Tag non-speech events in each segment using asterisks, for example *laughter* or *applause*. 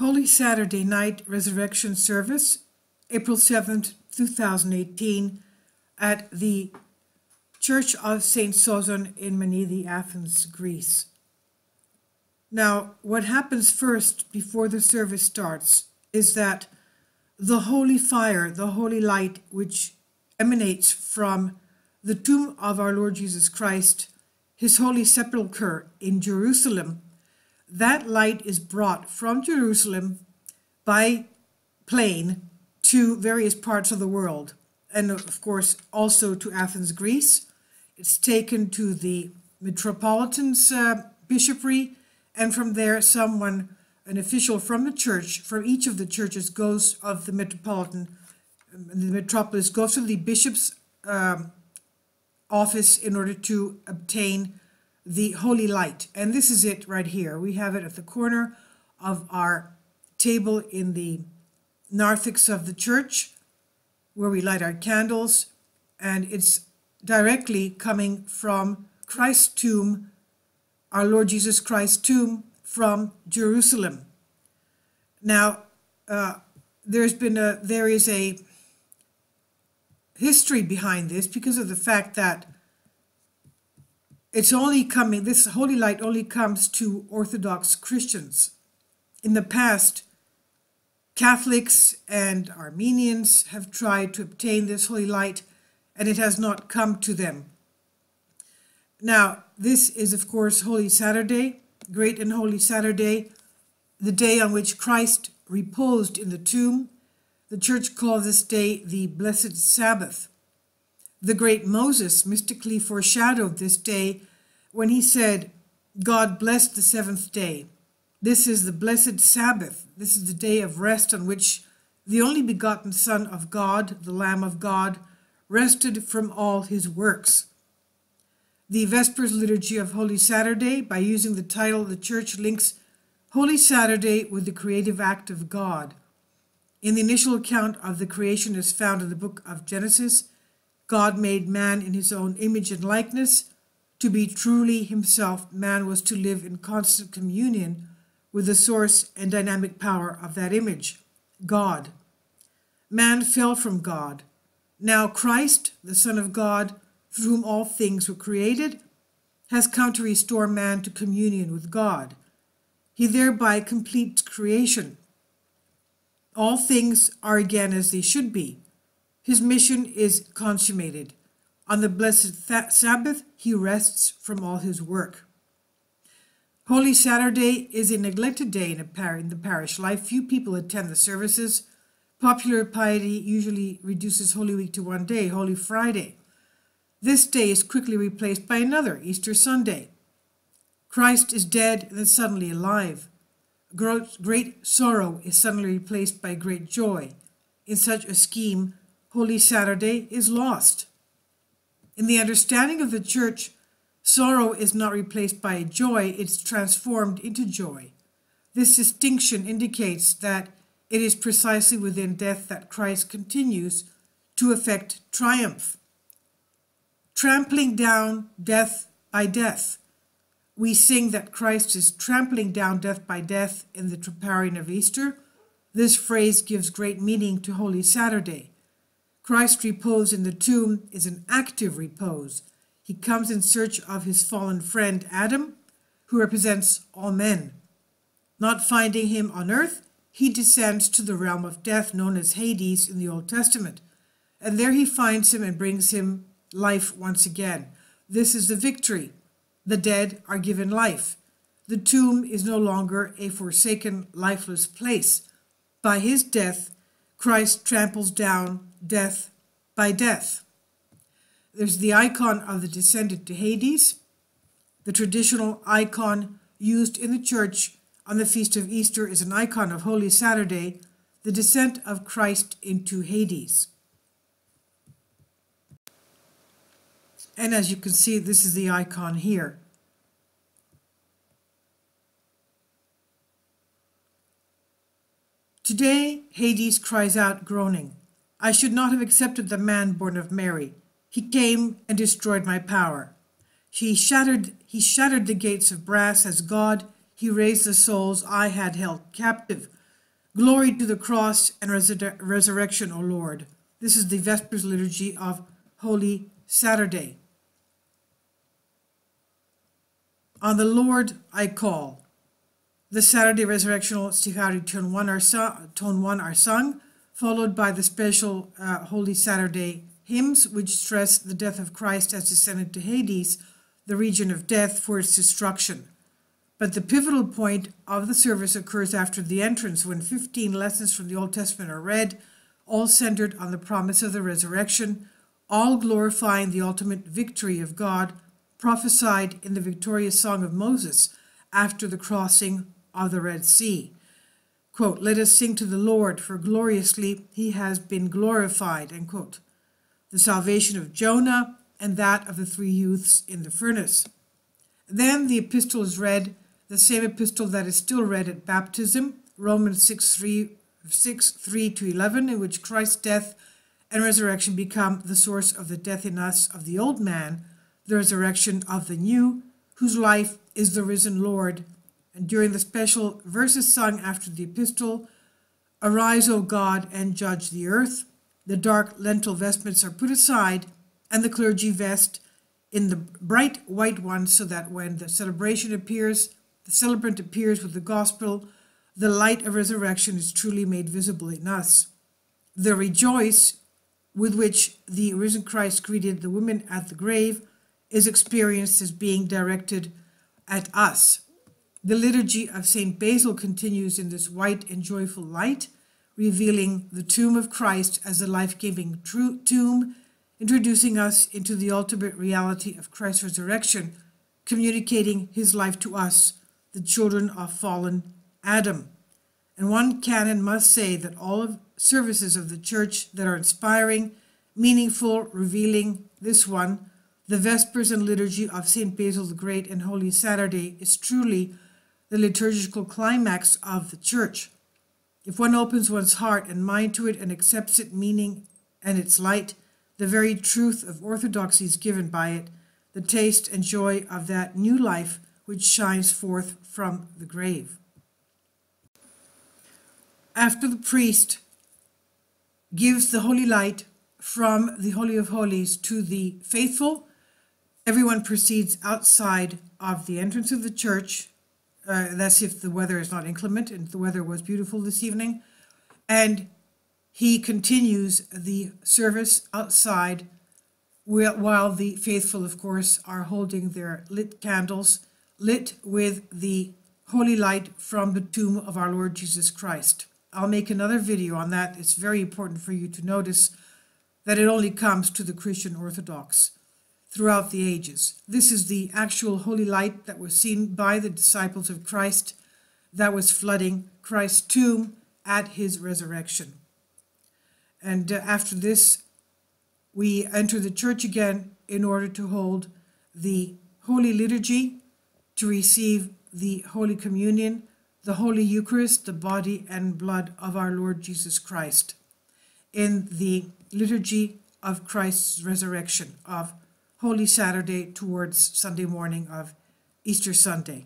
Holy Saturday Night Resurrection Service, April 7th, 2018, at the Church of St. Sozon in Menidi, Athens, Greece. Now, what happens first before the service starts is that the holy fire, the holy light, which emanates from the tomb of our Lord Jesus Christ, his holy sepulchre in Jerusalem, that light is brought from Jerusalem by plane to various parts of the world, and of course also to Athens, Greece. It's taken to the Metropolitan's uh, bishopric, and from there, someone, an official from the church, from each of the churches, goes of the Metropolitan, the metropolis, goes to the bishop's um, office in order to obtain the holy light. And this is it right here. We have it at the corner of our table in the narthex of the church where we light our candles. And it's directly coming from Christ's tomb, our Lord Jesus Christ's tomb from Jerusalem. Now, uh, there's been a, there is a history behind this because of the fact that it's only coming, this holy light only comes to Orthodox Christians. In the past, Catholics and Armenians have tried to obtain this holy light, and it has not come to them. Now, this is, of course, Holy Saturday, Great and Holy Saturday, the day on which Christ reposed in the tomb. The church calls this day the Blessed Sabbath. The great Moses mystically foreshadowed this day when he said, God blessed the seventh day. This is the blessed Sabbath. This is the day of rest on which the only begotten Son of God, the Lamb of God, rested from all his works. The Vespers liturgy of Holy Saturday, by using the title, the Church links Holy Saturday with the creative act of God. In the initial account of the creation as found in the book of Genesis, God made man in his own image and likeness. To be truly himself, man was to live in constant communion with the source and dynamic power of that image, God. Man fell from God. Now Christ, the Son of God, through whom all things were created, has come to restore man to communion with God. He thereby completes creation. All things are again as they should be. His mission is consummated. On the blessed Sabbath, he rests from all his work. Holy Saturday is a neglected day in, par- in the parish life. Few people attend the services. Popular piety usually reduces Holy Week to one day, Holy Friday. This day is quickly replaced by another, Easter Sunday. Christ is dead and then suddenly alive. Great sorrow is suddenly replaced by great joy. In such a scheme, Holy Saturday is lost. In the understanding of the Church, sorrow is not replaced by joy, it's transformed into joy. This distinction indicates that it is precisely within death that Christ continues to effect triumph. Trampling down death by death. We sing that Christ is trampling down death by death in the Troparion of Easter. This phrase gives great meaning to Holy Saturday. Christ's repose in the tomb is an active repose. He comes in search of his fallen friend Adam, who represents all men. Not finding him on earth, he descends to the realm of death known as Hades in the Old Testament, and there he finds him and brings him life once again. This is the victory. The dead are given life. The tomb is no longer a forsaken, lifeless place. By his death, Christ tramples down death by death. There's the icon of the descendant to Hades, the traditional icon used in the church on the feast of Easter is an icon of Holy Saturday, the descent of Christ into Hades. And as you can see, this is the icon here. Today, Hades cries out, groaning. I should not have accepted the man born of Mary. He came and destroyed my power. He shattered, he shattered the gates of brass as God. He raised the souls I had held captive. Glory to the cross and resur- resurrection, O Lord. This is the Vespers liturgy of Holy Saturday. On the Lord I call. The Saturday resurrectional Stichera tone one are sung, tone one are sung, followed by the special uh, Holy Saturday hymns, which stress the death of Christ as descended to Hades, the region of death, for its destruction. But the pivotal point of the service occurs after the entrance, when 15 lessons from the Old Testament are read, all centered on the promise of the resurrection, all glorifying the ultimate victory of God prophesied in the victorious song of Moses after the crossing of the Red Sea. Quote, Let us sing to the Lord, for gloriously he has been glorified. End quote. The salvation of Jonah and that of the three youths in the furnace. Then the epistle is read, the same epistle that is still read at baptism, Romans 6 3, 6, 3 to 11, in which Christ's death and resurrection become the source of the death in us of the old man, the resurrection of the new, whose life is the risen Lord. During the special verses sung after the epistle, Arise, O God, and judge the earth. The dark Lenten vestments are put aside, and the clergy vest in the bright white ones, so that when the celebration appears, the celebrant appears with the gospel, the light of resurrection is truly made visible in us. The rejoice with which the risen Christ greeted the women at the grave is experienced as being directed at us. The liturgy of St. Basil continues in this white and joyful light, revealing the tomb of Christ as a life giving true tomb, introducing us into the ultimate reality of Christ's resurrection, communicating his life to us, the children of fallen Adam. And one canon must say that all of services of the church that are inspiring, meaningful, revealing, this one, the Vespers and Liturgy of St. Basil the Great and Holy Saturday is truly the liturgical climax of the Church. If one opens one's heart and mind to it and accepts its meaning and its light, the very truth of orthodoxy is given by it, the taste and joy of that new life which shines forth from the grave. After the priest gives the holy light from the Holy of Holies to the faithful, everyone proceeds outside of the entrance of the church. Uh, that's if the weather is not inclement, and the weather was beautiful this evening. And he continues the service outside while the faithful, of course, are holding their lit candles, lit with the holy light from the tomb of our Lord Jesus Christ. I'll make another video on that. It's very important for you to notice that it only comes to the Christian Orthodox throughout the ages. This is the actual holy light that was seen by the disciples of Christ that was flooding Christ's tomb at his resurrection. And uh, after this, we enter the church again in order to hold the Holy Liturgy, to receive the Holy Communion, the Holy Eucharist, the body and blood of our Lord Jesus Christ, in the liturgy of Christ's resurrection, of Holy Saturday towards Sunday morning of Easter Sunday.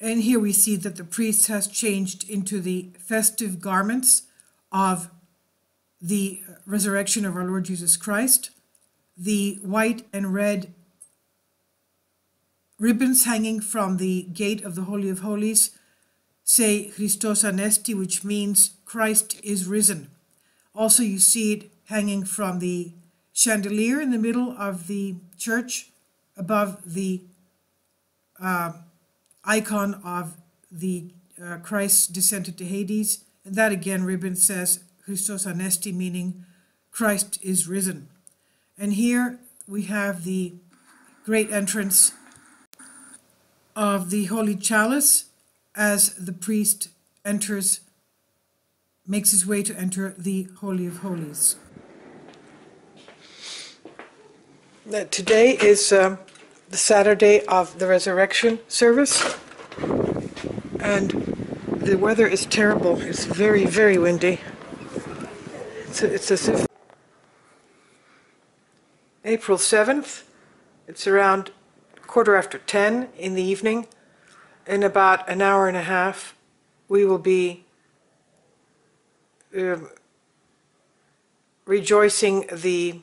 And here we see that the priest has changed into the festive garments of the resurrection of our Lord Jesus Christ. The white and red ribbons hanging from the gate of the Holy of Holies say Christos Anesti, which means Christ is risen. Also, you see it hanging from the chandelier in the middle of the church above the uh, icon of the uh, Christ descended to Hades. And that again, ribbon says Christos Anesti, meaning Christ is risen. And here we have the great entrance of the Holy Chalice as the priest enters, makes his way to enter the Holy of Holies. Today is um, the Saturday of the resurrection service, and the weather is terrible. It's very, very windy. It's, it's as if April 7th, it's around quarter after 10 in the evening. In about an hour and a half, we will be um, rejoicing the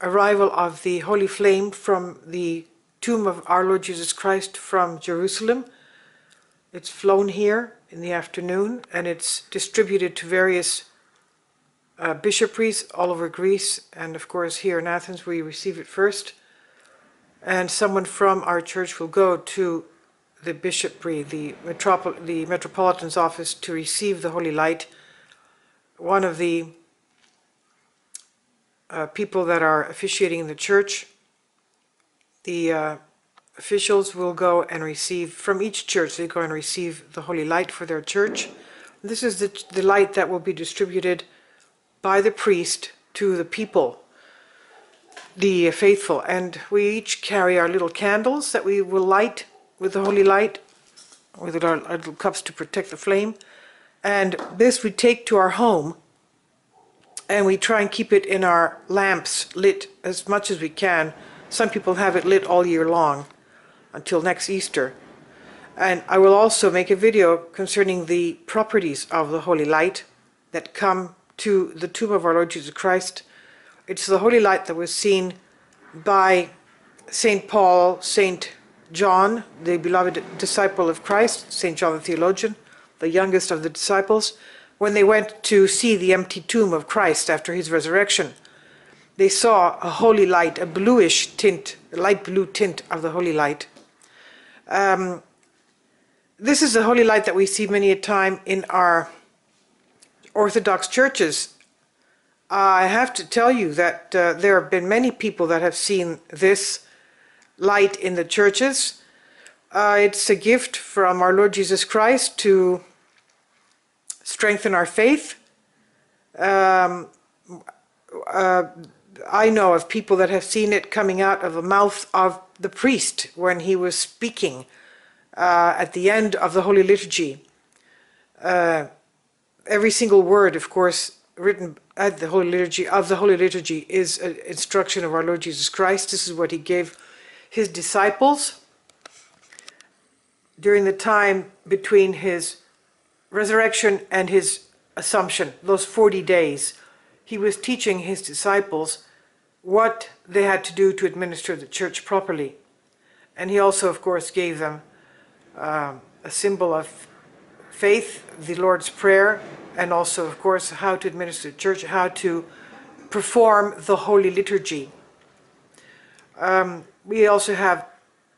arrival of the Holy Flame from the tomb of our Lord Jesus Christ from Jerusalem. It's flown here in the afternoon and it's distributed to various uh, all over Greece and of course here in Athens we receive it first. And someone from our church will go to the bishopry, the, the metropolitan's office to receive the holy light. One of the uh, people that are officiating in the church, the uh, officials will go and receive, from each church, they go and receive the holy light for their church. This is the, the light that will be distributed by the priest to the people, the faithful. And we each carry our little candles that we will light with the holy light, with our little cups to protect the flame. And this we take to our home and we try and keep it in our lamps lit as much as we can. Some people have it lit all year long until next Easter. And I will also make a video concerning the properties of the holy light that come to the tomb of our Lord Jesus Christ. It's the holy light that was seen by St. Paul, St. John, the beloved disciple of Christ, St. John the theologian, the youngest of the disciples, when they went to see the empty tomb of Christ after his resurrection. They saw a holy light, a bluish tint, a light blue tint of the holy light. Um, this is the holy light that we see many a time in our Orthodox churches. I have to tell you that uh, there have been many people that have seen this light in the churches. Uh, it's a gift from our Lord Jesus Christ to strengthen our faith. Um, uh, I know of people that have seen it coming out of the mouth of the priest when he was speaking uh, at the end of the Holy Liturgy. Uh, every single word, of course, written at the Holy Liturgy of the Holy Liturgy is an instruction of our Lord Jesus Christ. This is what he gave his disciples during the time between his resurrection and his assumption, those 40 days, he was teaching his disciples what they had to do to administer the church properly. And he also, of course, gave them um, a symbol of faith, the Lord's Prayer, and also, of course, how to administer the church, how to perform the Holy Liturgy. Um, we also have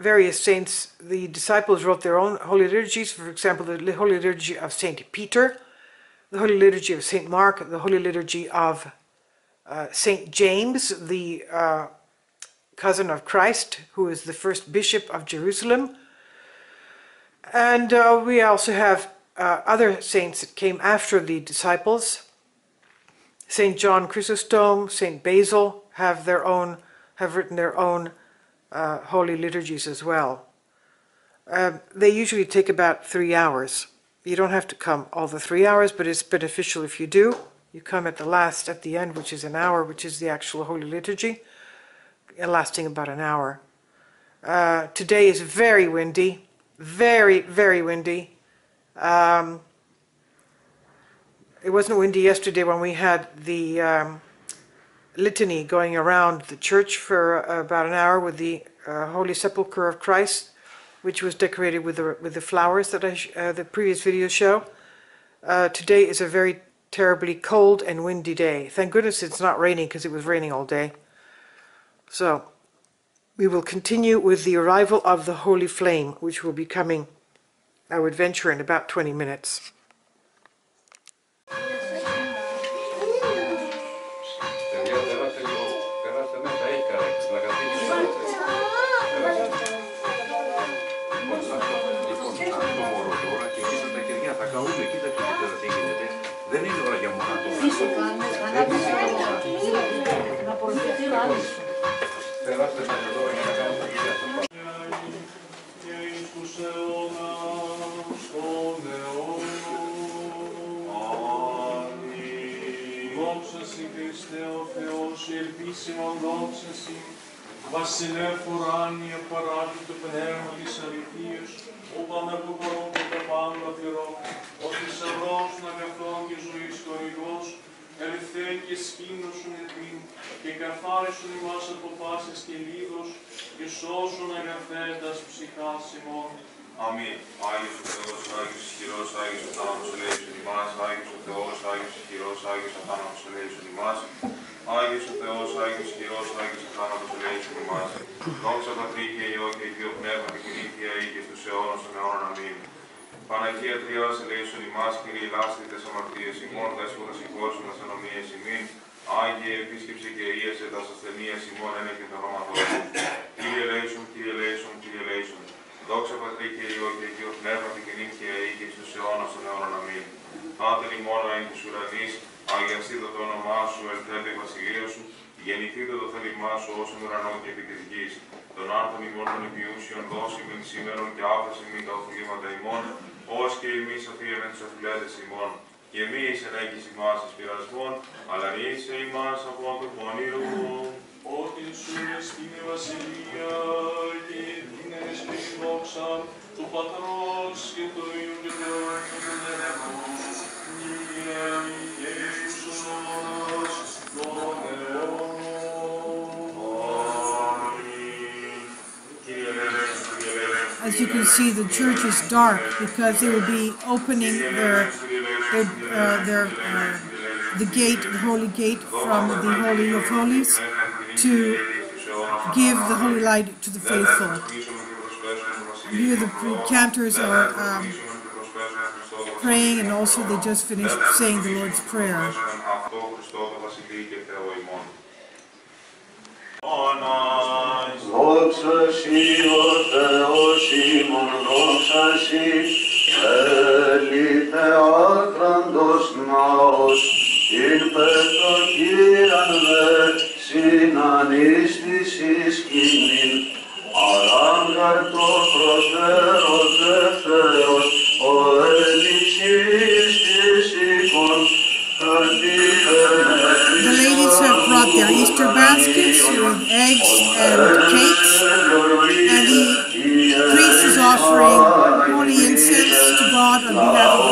various saints, the disciples wrote their own holy liturgies, for example, the Holy Liturgy of St. Peter, the Holy Liturgy of St. Mark, the Holy Liturgy of uh, St. James, the uh, cousin of Christ, who is the first bishop of Jerusalem. And uh, we also have uh, other saints that came after the disciples. St. John Chrysostom, St. Basil have their own, have written their own uh, holy liturgies as well. Uh, they usually take about three hours. You don't have to come all the three hours, but it's beneficial if you do. You come at the last, at the end, which is an hour, which is the actual Holy Liturgy, uh, lasting about an hour. Uh, today is very windy, very, very windy. Um, it wasn't windy yesterday when we had the um, litany going around the church for about an hour with the uh, Holy Sepulchre of Christ, which was decorated with the with the flowers that I uh, the previous video show. Uh, today is a very terribly cold and windy day. Thank goodness it's not raining because it was raining all day. So we will continue with the arrival of the Holy Flame, which will be coming, I would venture, in about 20 minutes. Δόξα Σοι Χριστέ ο Θεός, ελπίσιμον δόξα Σοι, Βασιλεύ ουράνιε παράκλητο πνεύμα της αληθείας, ο πανεποκορών και τα πάντα πληρώ, ο θησαυρός των αγαθών και ζωής χορηγός, ελευθέ και σκήνωσον ετήν, και καθάρισον ημάς από πάσης και λίδος, και σώσον αγαθέντας ψυχάς ημών. Αμήν. Άγιος ο Θεός, Άγιος ισχυρός, Άγιος ο θάνατος ελέησον ημάς. Άγιος ο Θεός, Άγιος ισχυρός, Άγιος ο θάνατος ελέησον ημάς. Άγιος ο Θεός, Άγιος ισχυρός, Άγιος ο θάνατος ελέησον ημάς. Δόξα Πατρί και Υιό και Υιό Πνεύμα και κοινήθεια ή και στους αιώνας των αιώνων. Αμήν. Παναγία Τριάς ελέησον ημάς, Κύριε λάστη τες αμαρτίες ημών, δέσποτα σηκώσουν τας ανομίες ημίν. Άγιε επίσκεψη και ίασε τας ασθενείας ημών, ένα και τα ονόματός σου. Κύριε ελέησον, Κύριε ελέησον, Κύριε ελέησον. Δόξα Πατρί και Υιό και Υιό Πνεύμα και κοινήθεια ή και στους αιώνας των αιώνων. Αμήν. Πάτερ ημών εν της ουρανής, αγιαστήτω το όνομά σου, ελθέτω η βασιλεία σου, γεννηθείτε το θέλημά σου όσον ουρανό και επί της γης. Τον άρθον ημών των επιούσιων δώσει μην σήμερον και άφεση μην τα οφειλήματα ημών, ως και εμείς αφίεμεν τους αφιλέτες ημών. Και εμείς ενέγγις ημάς εις πειρασμών, αλλά ρίσε ημάς από το πονηρού. Ότι σου εστίν η βασιλεία και δίνερες και τη δόξα του Πατρός και του Υιού και του Αγίου του Πνεύματος, Κύριε Ιησούς των αιώνων. Αμήν. Κύριε ελέησον, Κύριε ελέησον, As you can see, the church is dark because they will be opening their, their, uh, their uh, the gate, the holy gate from the Holy of Holies to give the holy light to the faithful. Here the pre- cantors are um, praying and also they just finished saying the Lord's Prayer. Αυτό Χριστό το Βασιλεί και Θεό ημών. Όνας Δόξα Σοι ο Θεός ημών, δόξα Σοι, έληθε άκραντος ναός, ειν πετοκύραν δε συνανίστης εις The ladies have brought their Easter baskets with eggs and cakes, and the priest is offering holy incense to God on behalf of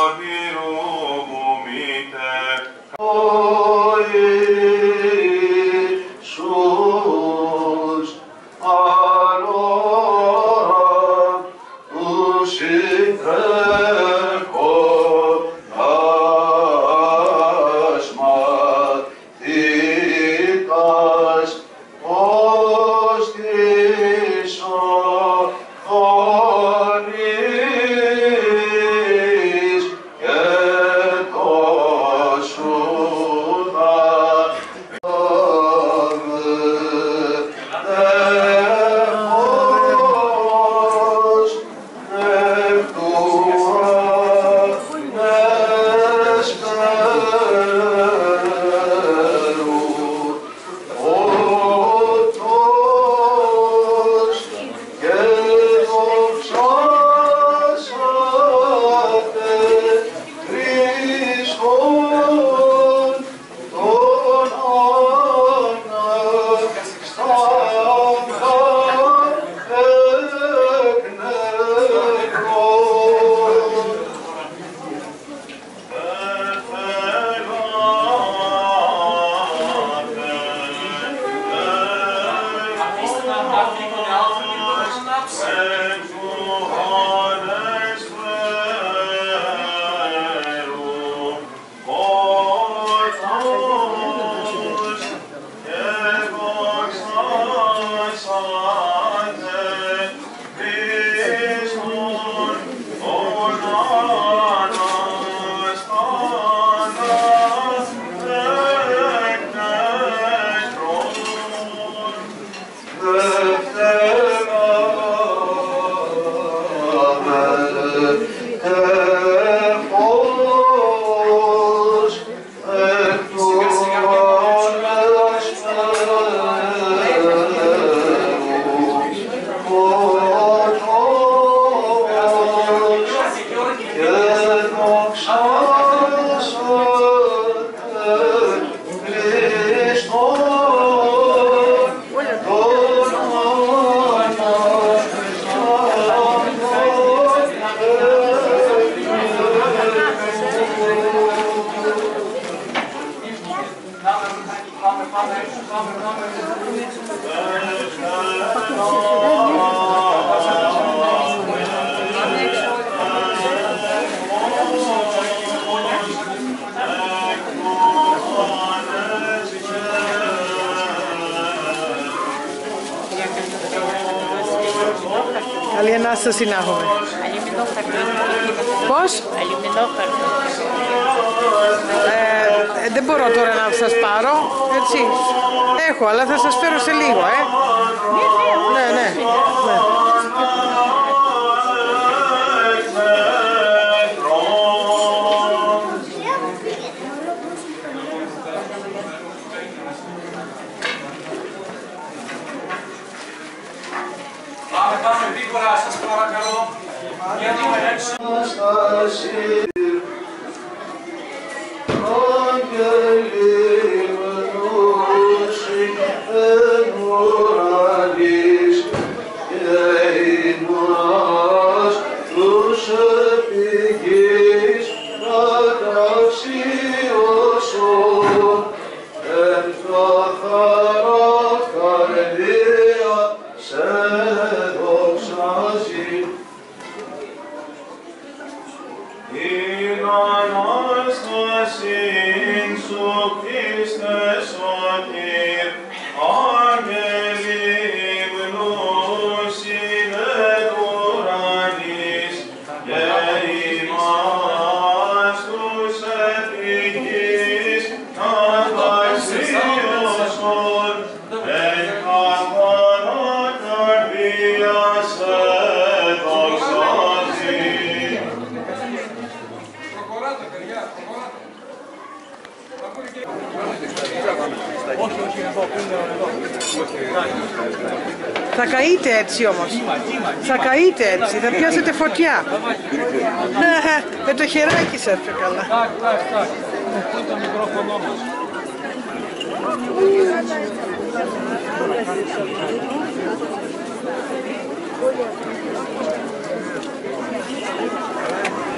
Orbi rugumite, Πώ συνάγουμε. Πώς; ε, Δεν μπορώ τώρα να σας πάρω, έτσι. Έχω, αλλά θα σας φέρω σε λίγο, ε. Ναι, ναι. καείτε έτσι όμως. Θα καείτε έτσι, θα πιάσετε φωτιά. Με *laughs* το χεράκι σας πιο καλά.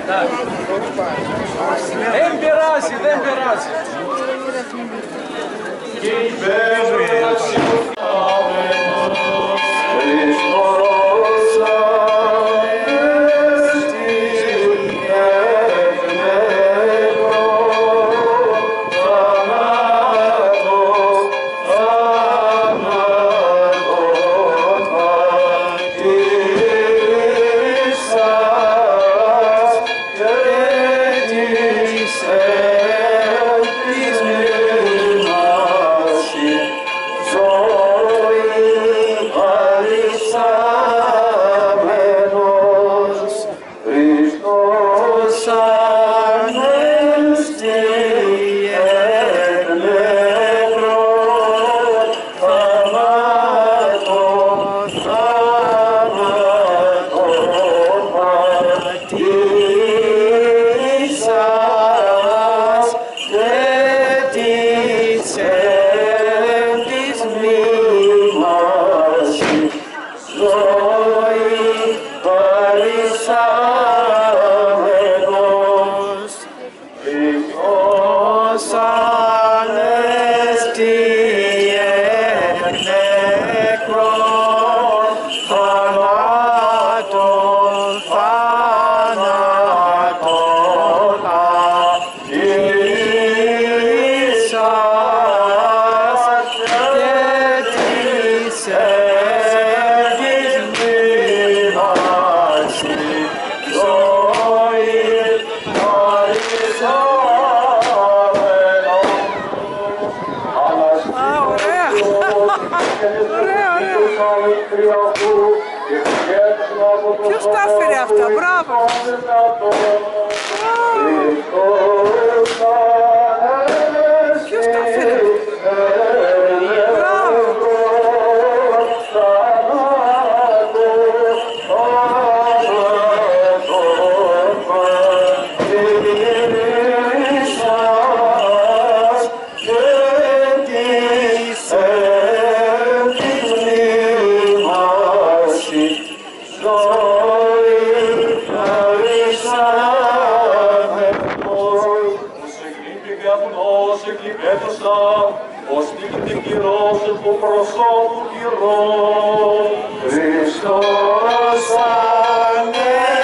Τάκ, Δεν Ως νύχτη κυρός του προσώπου κυρός. Χριστός Ανέστη,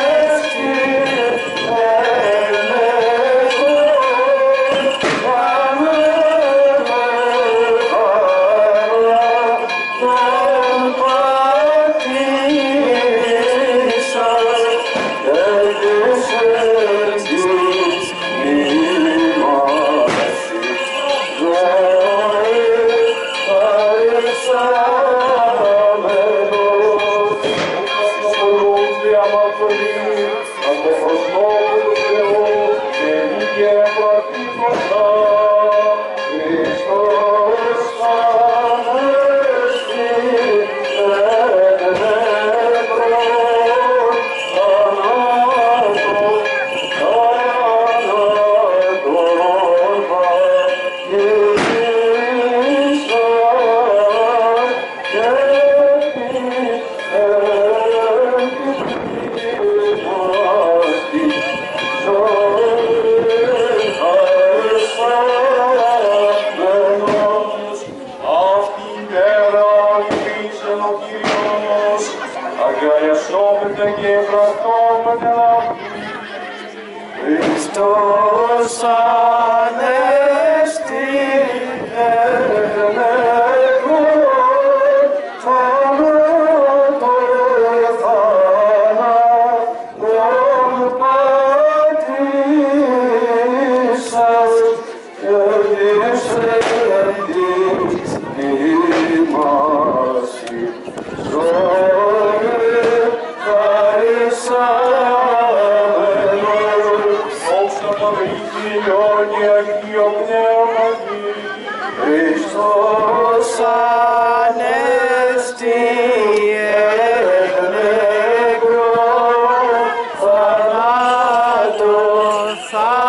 sa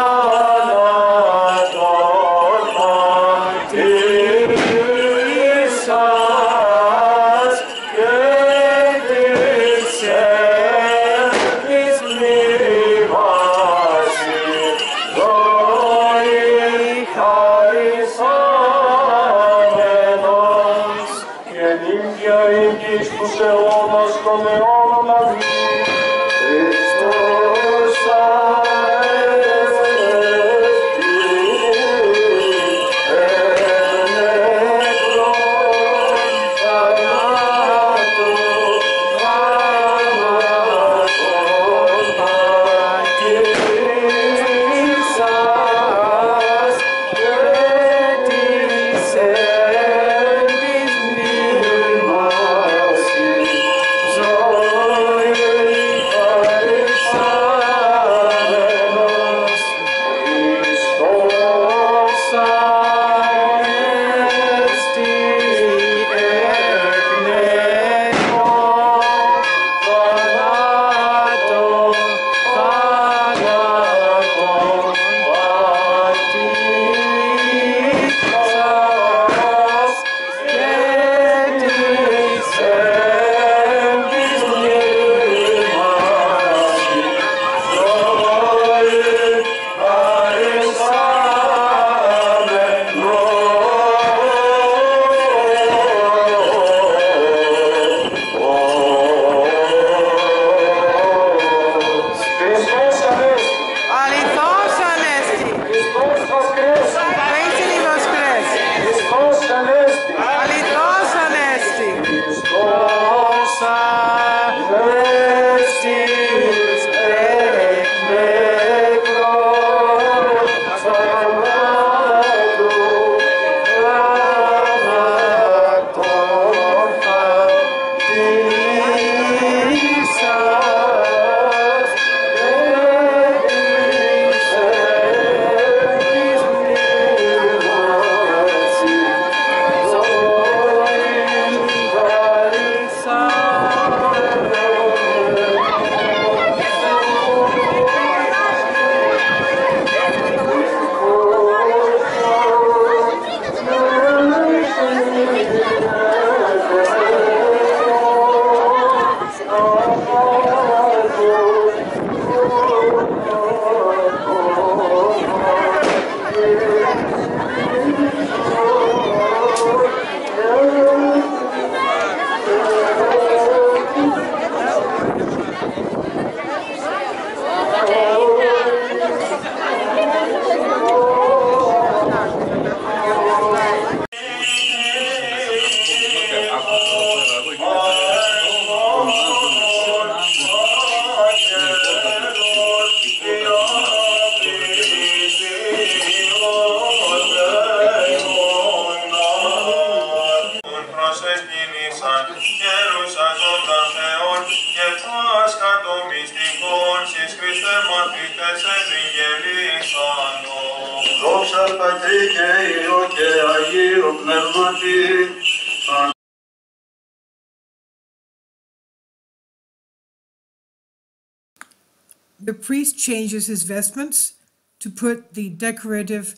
The priest changes his vestments to put the decorative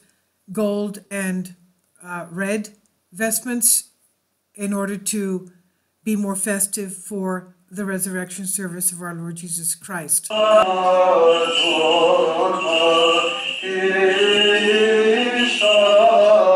gold and uh, red vestments in order to be more festive for the resurrection service of our Lord Jesus Christ. *laughs* Oh,